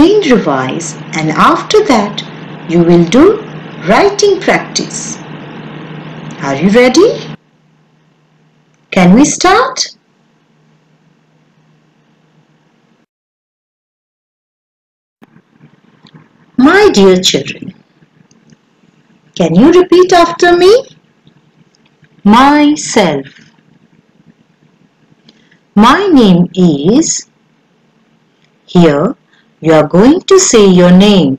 again revise and after that you will do writing practice. Are you ready? Can we start? My dear children, can you repeat after me? Myself. My name is. Here you are going to say your name.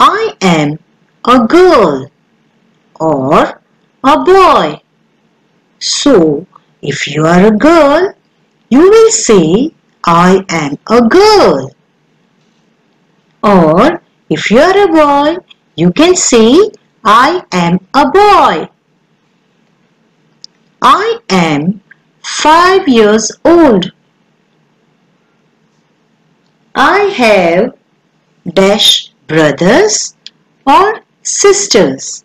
I am a girl or a boy. So, if you are a girl, you will say I am a girl. Or if you are a boy, you can say I am a boy. I am five years old. I have dash brothers or sisters.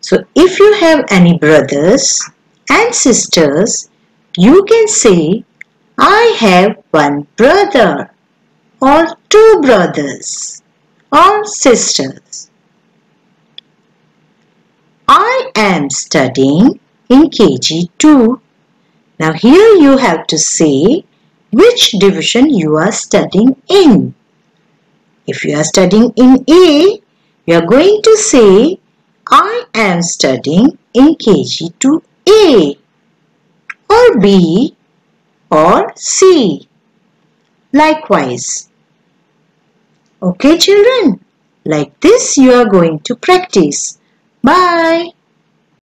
So if you have any brothers and sisters, you can say I have one brother or two brothers or sisters. I am studying in KG2. Now here you have to say which division you are studying in. If you are studying in A, you are going to say I am studying in KG2A or B or C. Likewise, Okay children, like this you are going to practice. Bye.